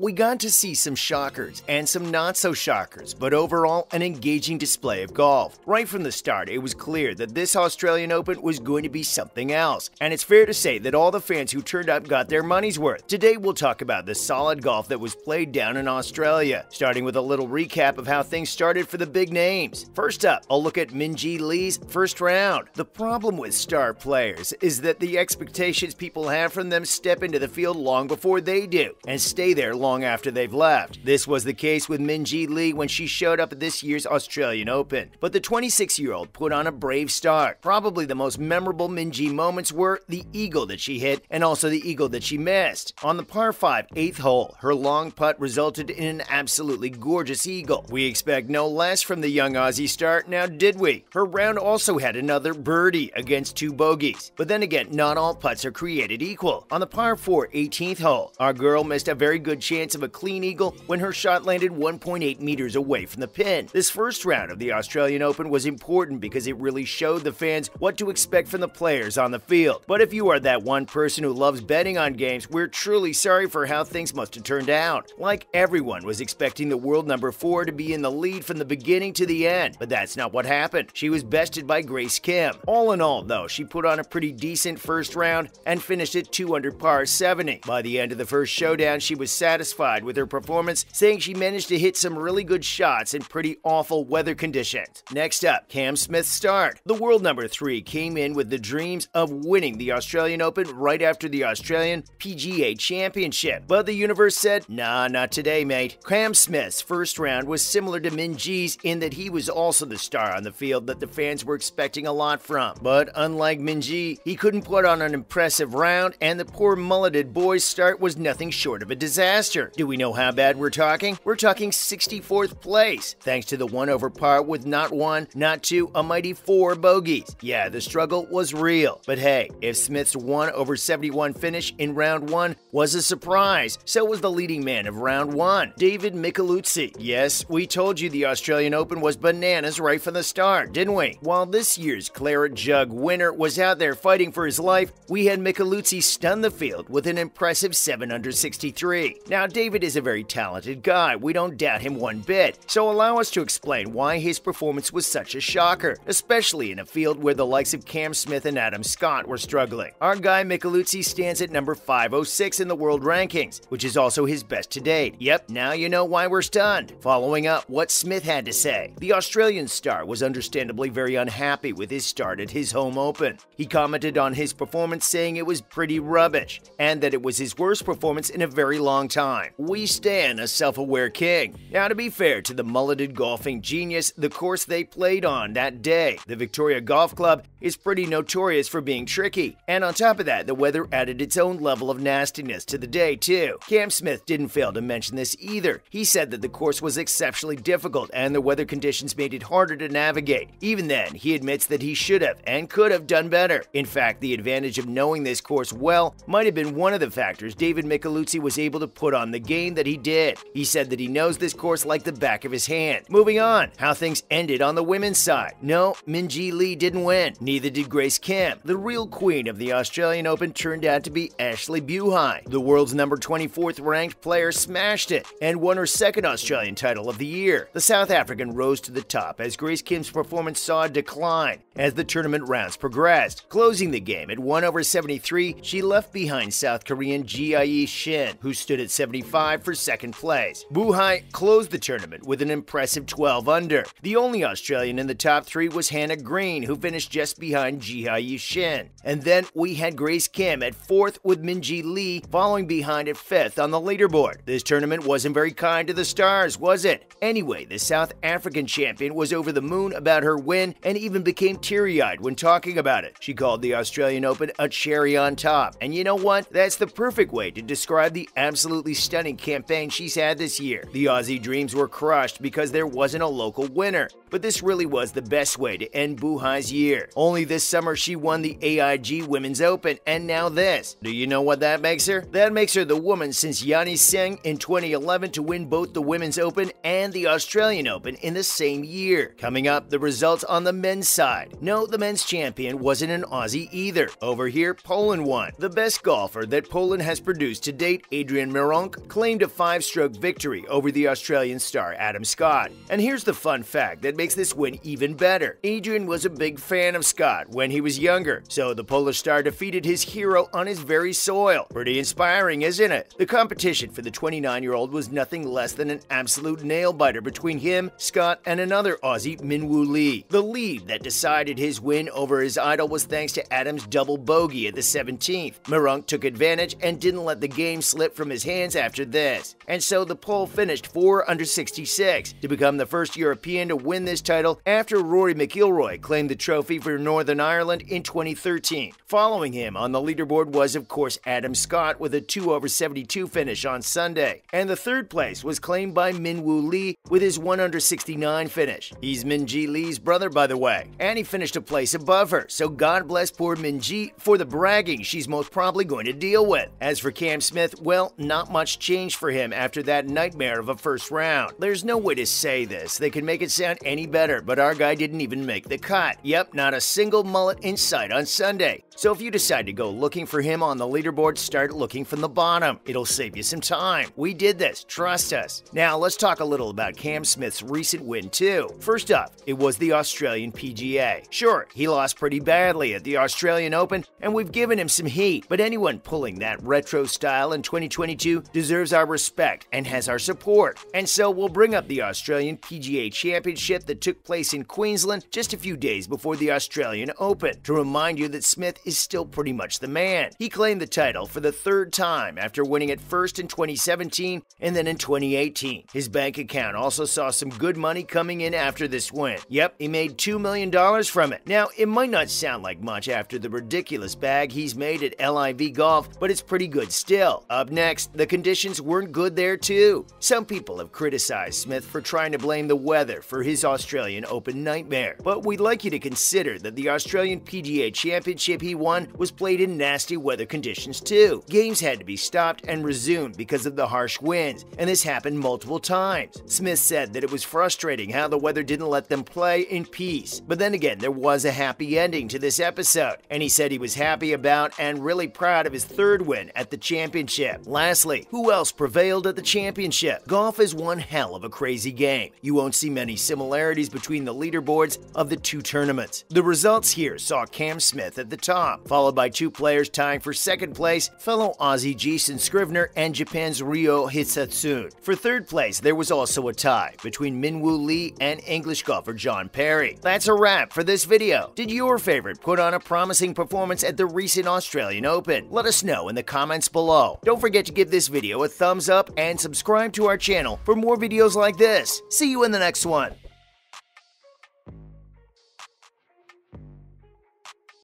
we got to see some shockers and some not so shockers, but overall, an engaging display of golf. Right from the start, it was clear that this Australian Open was going to be something else, and it's fair to say that all the fans who turned up got their money's worth. Today, we'll talk about the solid golf that was played down in Australia, starting with a little recap of how things started for the big names. First up, I'll look at Minjee Lee's first round. The problem with star players is that the expectations people have from them step into the field long before they do, and stay there long after they've left. This was the case with Minjee Lee when she showed up at this year's Australian Open. But the 26 year old put on a brave start. Probably the most memorable Minjee moments were the eagle that she hit and also the eagle that she missed. On the par 5 eighth hole, her long putt resulted in an absolutely gorgeous eagle. We expect no less from the young Aussie star, now did we? Her round also had another birdie against two bogeys. But then again, not all putts are created equal. On the par 4 18th hole, our girl missed a very good chance of a clean eagle when her shot landed 1.8 meters away from the pin. This first round of the Australian Open was important because it really showed the fans what to expect from the players on the field. But if you are that one person who loves betting on games, we're truly sorry for how things must have turned out. Like everyone was expecting the world number 4 to be in the lead from the beginning to the end, but that's not what happened. She was bested by Grace Kim. All in all, though, she put on a pretty decent first round and finished at 2 under par 70. By the end of the first showdown, she was satisfied with her performance, saying she managed to hit some really good shots in pretty awful weather conditions. Next up, Cam Smith start. The world number 3 came in with the dreams of winning the Australian Open right after the Australian PGA Championship. But the universe said, nah, not today, mate. Cam Smith's first round was similar to Minjee's in that he was also the star on the field that the fans were expecting a lot from. But unlike Minjee, he couldn't put on an impressive round, and the poor mulleted boy's start was nothing short of a disaster. Do we know how bad we're talking? We're talking 64th place, thanks to the one over par with not one, not two, a mighty four bogeys. Yeah, the struggle was real. But hey, if Smith's 1 over 71 finish in round one was a surprise, so was the leading man of round one, David Micheluzzi. Yes, we told you the Australian Open was bananas right from the start, didn't we? While this year's Claret Jug winner was out there fighting for his life, we had Micheluzzi stun the field with an impressive 7 under 63. Now, David is a very talented guy, we don't doubt him one bit, so allow us to explain why his performance was such a shocker, especially in a field where the likes of Cam Smith and Adam Scott were struggling. Our guy Micheluzzi stands at number 506 in the world rankings, which is also his best to date. Yep, now you know why we're stunned. Following up what Smith had to say, the Australian star was understandably very unhappy with his start at his home open. He commented on his performance saying it was pretty rubbish and that it was his worst performance in a very long time. We stand a self aware king. Now, to be fair to the mulleted golfing genius, the course they played on that day, the Victoria Golf Club, is pretty notorious for being tricky. And on top of that, the weather added its own level of nastiness to the day, too. Cam Smith didn't fail to mention this either. He said that the course was exceptionally difficult and the weather conditions made it harder to navigate. Even then, he admits that he should have and could have done better. In fact, the advantage of knowing this course well might have been one of the factors David Micheluzzi was able to put on the game that he did. He said that he knows this course like the back of his hand. Moving on, how things ended on the women's side. No, Minjee Lee didn't win. Neither did Grace Kim. The real queen of the Australian Open turned out to be Ashley Buhai. The world's number 24th ranked player smashed it and won her second Australian title of the year. The South African rose to the top as Grace Kim's performance saw a decline as the tournament rounds progressed. Closing the game at 1 over 73, she left behind South Korean Ji Shin, who stood at 75 for second place. Buhai closed the tournament with an impressive 12 under. The only Australian in the top three was Hannah Green, who finished just behind Ji Shin. And then we had Grace Kim at fourth with Minjee Lee following behind at fifth on the leaderboard. This tournament wasn't very kind to the stars, was it? Anyway, the South African champion was over the moon about her win and even became teary eyed when talking about it. She called the Australian Open a cherry on top. And you know what? That's the perfect way to describe the absolutely stunning campaign she's had this year. The Aussie dreams were crushed because there wasn't a local winner. But this really was the best way to end Buhai's year. Only this summer she won the AIG Women's Open, and now this. Do you know what that makes her? That makes her the woman since Yani Tseng in 2011 to win both the Women's Open and the Australian Open in the same year. Coming up, the results on the men's side. No, the men's champion wasn't an Aussie either. Over here, Poland won. The best golfer that Poland has produced to date, Adrian Meronk, claimed a five stroke victory over the Australian star Adam Scott. And here's the fun fact that makes this win even better Adrian was a big fan of Scott when he was younger, so the Polish star defeated his hero on his very soil. Pretty inspiring, isn't it? The competition for the 29 year old was nothing less than an absolute nail biter between him, Scott, and another Aussie, Minwoo Lee. The lead that decided his win over his idol was thanks to Adams' double bogey at the 17th. Meronk took advantage and didn't let the game slip from his hands after this. And so the Pole finished 4 under 66 to become the first European to win this title after Rory McIlroy claimed the trophy for Northern Ireland in 2013. Following him on the leaderboard was, of course, Adam Scott with a 2 over 72 finish on Sunday. And the third place was claimed by Minwoo Lee with his 1 under 69 finish. He's Minjee Lee's brother, by the way, and he finished a place above her. So God bless poor Minjee for the bragging she's most probably going to deal with. As for Cam Smith, well, not much changed for him after that nightmare of a first round. There's no way to say this. They can make it sound any better, but our guy didn't even make the cut. Yep, not a single mullet in sight on Sunday. So if you decide to go looking for him on the leaderboard, start looking from the bottom. It'll save you some time. We did this, trust us. Now let's talk a little about Cam Smith's recent win too. First up, it was the Australian PGA. Sure, he lost pretty badly at the Australian Open, and we've given him some heat, but anyone pulling that retro style in 2022 deserves our respect and has our support. And so we'll bring up the Australian PGA Championship that took place in Queensland just a few days before the Australian Open to remind you that Smith is still pretty much the man. He claimed the title for the third time after winning it first in 2017 and then in 2018. His bank account also saw some good money coming in after this win. Yep, he made $2 million from it. Now, it might not sound like much after the ridiculous bag he's made at LIV Golf, but it's pretty good still. Up next, the conditions weren't good there too. Some people have criticized Smith for trying to blame the weather for his Australian Open nightmare, but we'd like you to consider that the Australian PGA Championship he won was played in nasty weather conditions too. Games had to be stopped and resumed because of the harsh winds, and this happened multiple times. Smith said that it was frustrating how the weather didn't let them play in peace. But then again, there was a happy ending to this episode, and he said he was happy about and really proud of his third win at the championship. Lastly, who else prevailed at the championship? Golf is one hell of a crazy game. You won't see many similarities between the leaderboards of the two tournaments. The results here saw Cam Smith at the top, followed by two players tying for second place, fellow Aussie Jason Scrivener and Japan's Ryo Hisatsune. For third place, there was also a tie between Minwoo Lee and English golfer John Perry. That's a wrap for this video. Did your favorite put on a promising performance at the recent Australian Open? Let us know in the comments below. Don't forget to give this video a thumbs up and subscribe to our channel for more videos like this. See you in the next one.